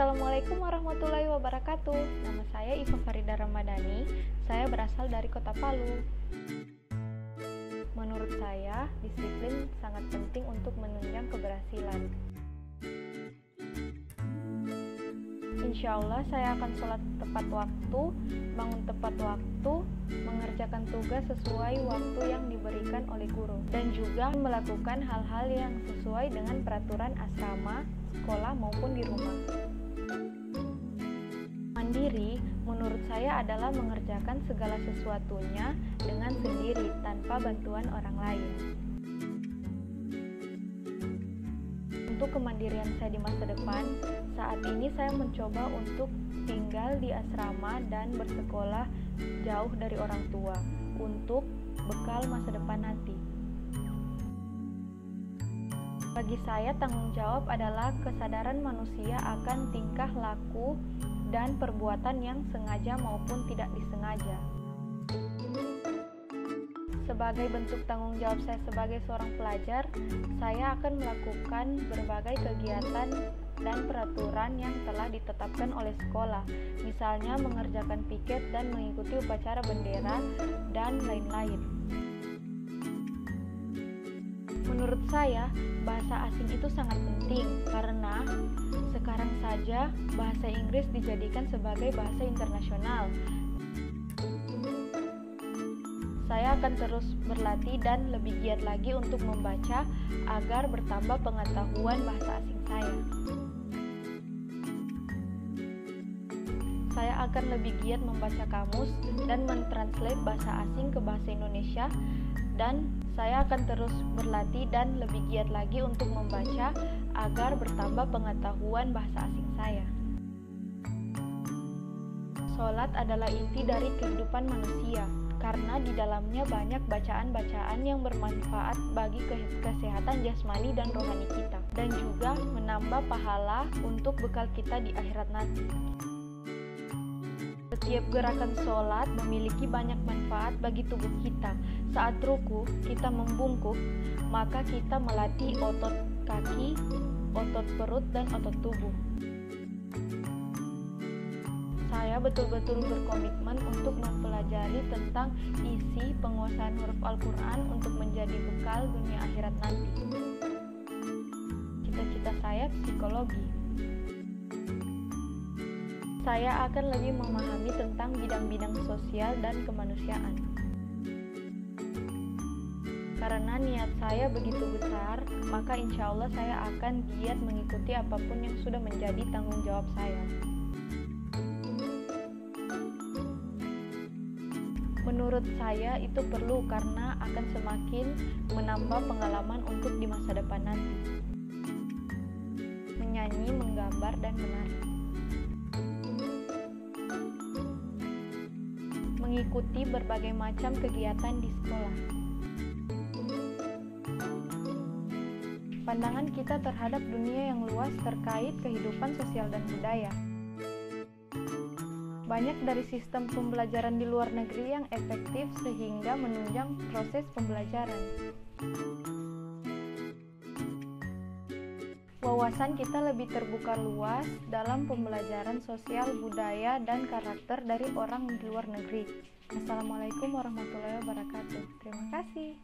Assalamualaikum warahmatullahi wabarakatuh. Nama saya Iva Farida Ramadhani. Saya berasal dari Kota Palu. Menurut saya, disiplin sangat penting untuk menunjang keberhasilan. Insya Allah saya akan sholat tepat waktu, bangun tepat waktu, mengerjakan tugas sesuai waktu yang diberikan oleh guru, dan juga melakukan hal-hal yang sesuai dengan peraturan asrama, sekolah maupun di rumah. Saya adalah mengerjakan segala sesuatunya dengan sendiri tanpa bantuan orang lain. Untuk kemandirian saya di masa depan, saat ini saya mencoba untuk tinggal di asrama dan bersekolah jauh dari orang tua untuk bekal masa depan nanti. Bagi saya, tanggung jawab adalah kesadaran manusia akan tingkah laku dan perbuatan yang sengaja maupun tidak disengaja. Sebagai bentuk tanggung jawab saya sebagai seorang pelajar, saya akan melakukan berbagai kegiatan dan peraturan yang telah ditetapkan oleh sekolah, misalnya mengerjakan piket dan mengikuti upacara bendera dan lain-lain. Menurut saya, bahasa asing itu sangat penting karena sekarang saja bahasa Inggris dijadikan sebagai bahasa internasional saya akan terus berlatih dan lebih giat lagi untuk membaca agar bertambah pengetahuan bahasa asing saya. Akan lebih giat membaca kamus dan mentranslate bahasa asing ke bahasa Indonesia dan saya akan terus berlatih dan lebih giat lagi untuk membaca agar bertambah pengetahuan bahasa asing saya. Sholat adalah inti dari kehidupan manusia karena di dalamnya banyak bacaan-bacaan yang bermanfaat bagi kesehatan jasmani dan rohani kita, dan juga menambah pahala untuk bekal kita di akhirat nanti. Setiap gerakan sholat memiliki banyak manfaat bagi tubuh kita. Saat ruku, kita membungkuk, maka kita melatih otot kaki, otot perut, dan otot tubuh saya betul-betul berkomitmen untuk mempelajari tentang isi penguasaan huruf Al-Quran untuk menjadi bekal dunia akhirat nanti. Cita-cita saya psikologi. Saya akan lebih memahami tentang bidang-bidang sosial dan kemanusiaan. Karena niat saya begitu besar, maka insya Allah saya akan giat mengikuti apa pun yang sudah menjadi tanggung jawab saya. Menurut saya itu perlu karena akan semakin menambah pengalaman untuk di masa depan nanti. Menyanyi, menggambar, dan menari. Mengikuti berbagai macam kegiatan di sekolah. Pandangan kita terhadap dunia yang luas terkait kehidupan sosial dan budaya banyak dari sistem pembelajaran di luar negeri yang efektif sehingga menunjang proses pembelajaran. Wawasan kita lebih terbuka luas dalam pembelajaran sosial, budaya, dan karakter dari orang di luar negeri. Assalamualaikum warahmatullahi wabarakatuh. Terima kasih.